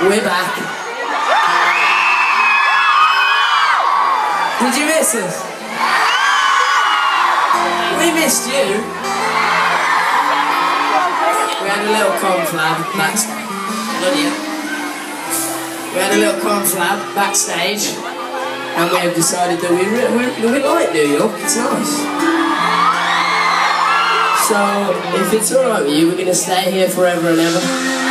We're back. Did you miss us? We missed you. We had a little conflab backstage. We had a little conflab backstage, and we have decided that we, we, we like New York. It's nice. So, if it's alright with you, we're going to stay here forever and ever.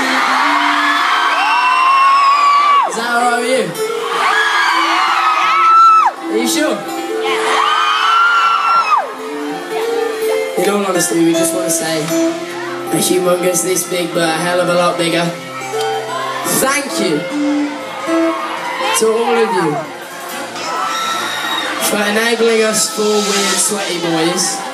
Sure? In all honesty, we just want to say a humongous this big, but a hell of a lot bigger. Thank you to all of you for enabling us four weird, sweaty boys